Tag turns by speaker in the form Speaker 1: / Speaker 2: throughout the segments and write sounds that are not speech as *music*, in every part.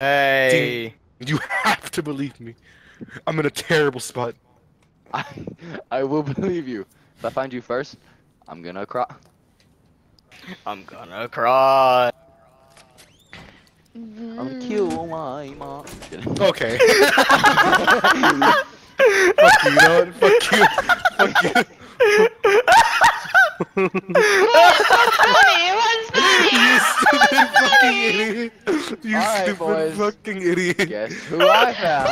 Speaker 1: Hey.
Speaker 2: You have to believe me. I'm in a terrible spot.
Speaker 3: I, I will *laughs* believe you. If I find you first, I'm gonna cry.
Speaker 1: I'm gonna cry.
Speaker 3: I'm kill oh my mom.
Speaker 2: Okay. *laughs* Fuck you, you know? Fuck you. Fuck you.
Speaker 4: funny, it was funny.
Speaker 2: You stupid fucking idiot. You
Speaker 3: Alright,
Speaker 2: stupid
Speaker 3: boys.
Speaker 2: fucking idiot.
Speaker 3: Guess who I found?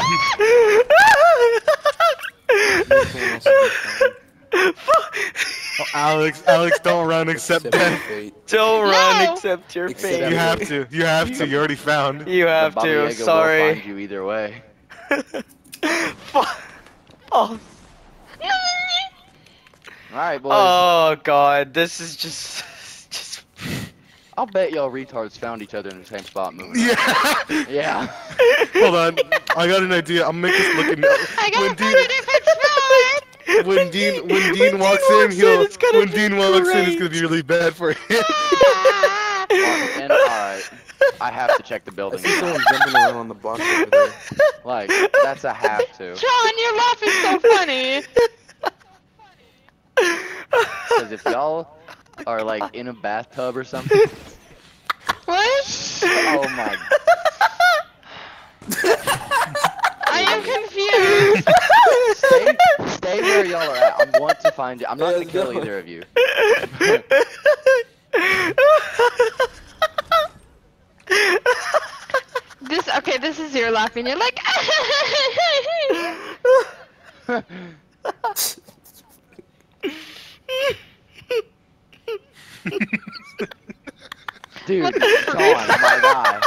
Speaker 2: Oh, Alex, Alex, don't run except death.
Speaker 1: Don't
Speaker 4: No.
Speaker 1: run except your
Speaker 5: Except
Speaker 1: fate.
Speaker 2: You have to. You have to. You already found.
Speaker 1: You have
Speaker 3: The Baba
Speaker 1: to.
Speaker 3: Yaga Will
Speaker 1: Sorry.
Speaker 3: find you either way. *laughs*
Speaker 1: Fuck. oh.
Speaker 3: All right, boys.
Speaker 1: oh god, this is just just
Speaker 3: I'll bet y'all retards found each other in the same spot moving.
Speaker 2: Yeah. *laughs*
Speaker 3: Yeah. *laughs*
Speaker 2: Hold on. I got an idea. I'm making this looking.
Speaker 4: I got
Speaker 2: when
Speaker 4: a
Speaker 2: Dean,
Speaker 4: different *laughs*
Speaker 2: when Dean, when Dean
Speaker 1: Dean
Speaker 2: walks
Speaker 1: walks
Speaker 2: in, he'll.
Speaker 1: in, it's gonna
Speaker 2: when
Speaker 1: be
Speaker 2: Dean walks in, it's gonna be really bad for him.
Speaker 4: Ah.
Speaker 3: and all right, I have to check the
Speaker 5: I
Speaker 3: building.
Speaker 5: see someone jumping around on the block over there.
Speaker 3: Like that's a have to.
Speaker 4: John, your laugh is so funny.
Speaker 3: Because if y'all *laughs* are like in a bathtub or something, *laughs*
Speaker 4: What?
Speaker 3: oh my. *laughs*
Speaker 4: I am confused.
Speaker 3: Stay, stay where y'all are at. I want to find you. I'm not gonna kill either of you.
Speaker 4: This okay. This is your laughing. You're like.
Speaker 3: Dude,
Speaker 4: What the
Speaker 3: Sean, my guy.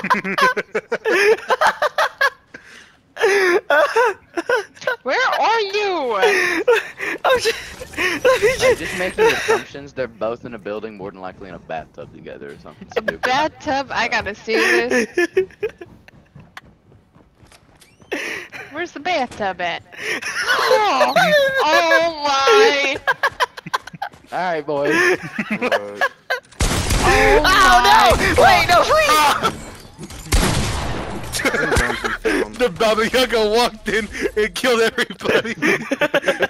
Speaker 3: *laughs*
Speaker 4: Where are you?
Speaker 1: I'm just, let me
Speaker 3: Like,
Speaker 1: just,
Speaker 3: just making assumptions. They're both in a building, more than likely in a bathtub together or something
Speaker 4: A
Speaker 3: stupid.
Speaker 4: bathtub. I gotta see this. *laughs* Where's the bathtub at? *laughs* Oh, oh my!
Speaker 3: All right, boys.
Speaker 5: But
Speaker 4: Oh,
Speaker 1: oh no! Wait, no, please!
Speaker 5: everyone's been found.
Speaker 2: the Baba Yaga walked in and killed everybody. *laughs*